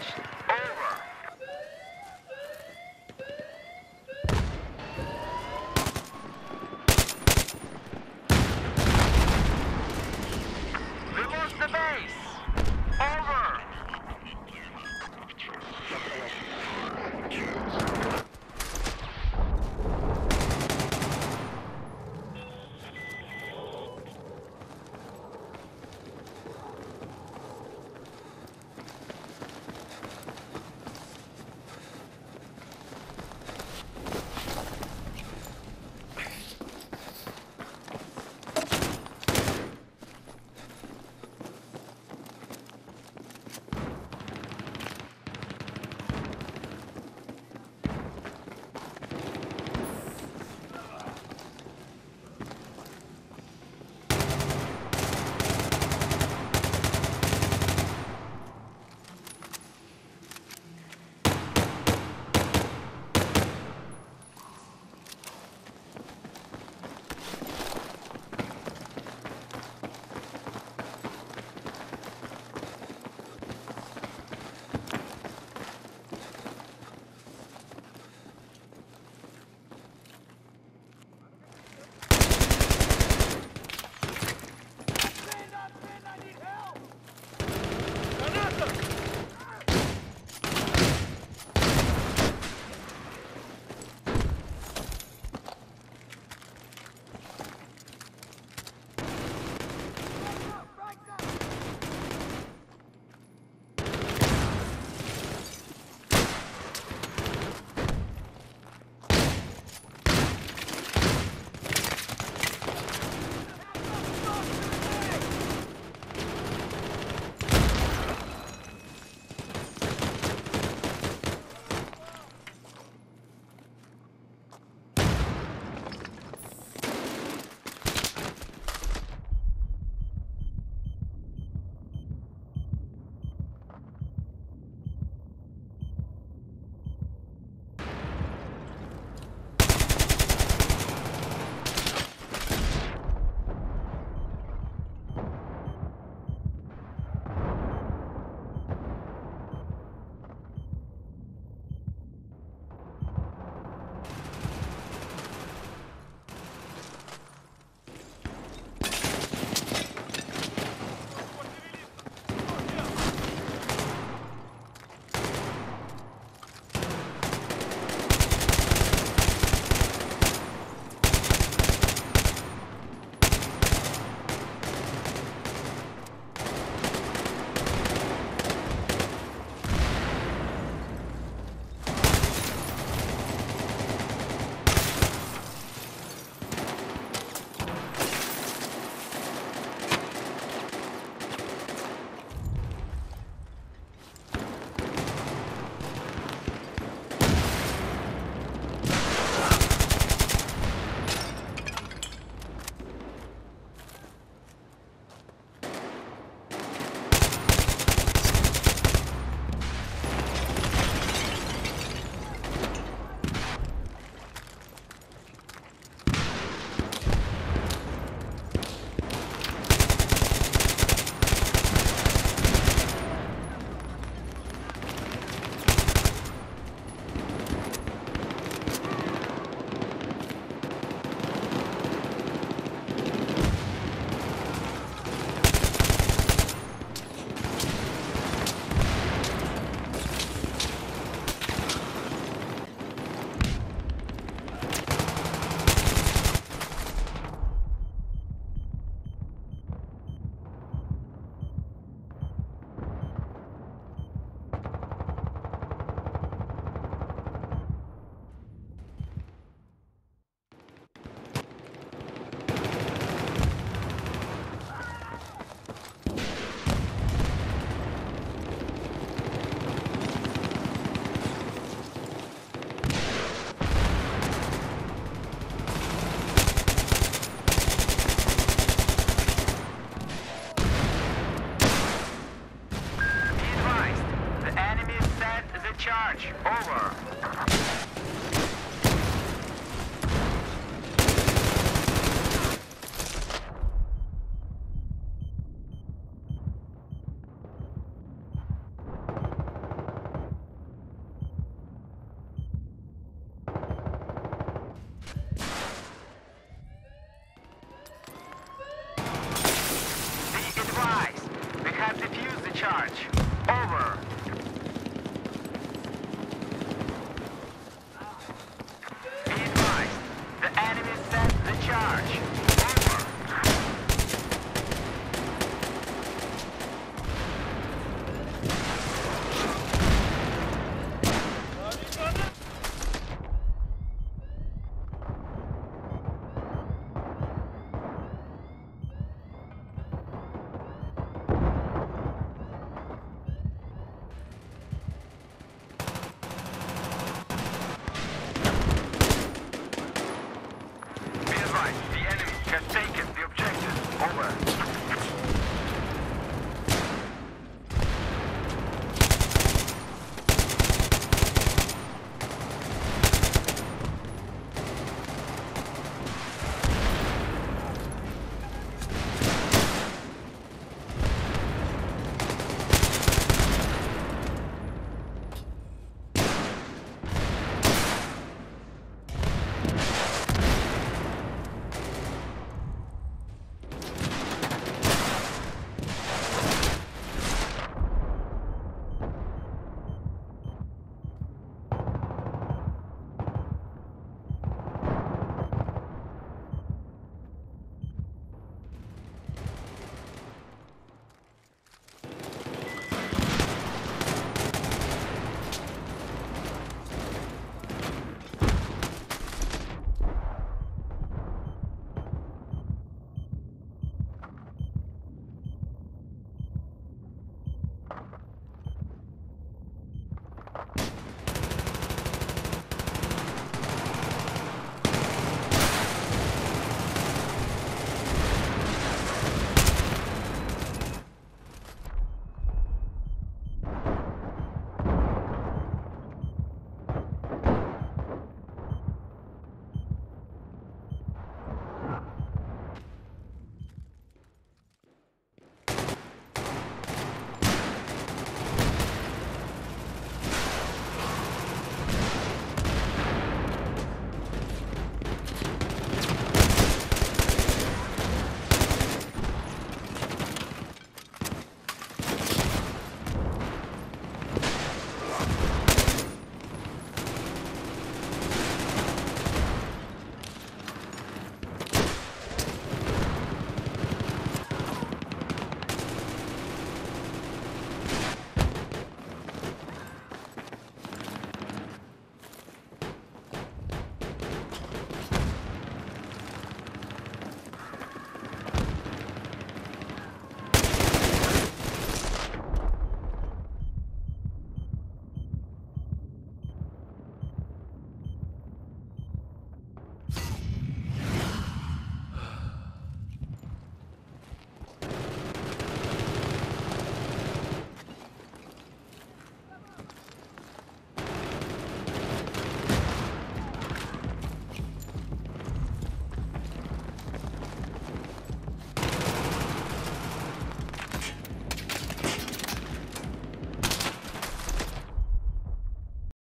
charged.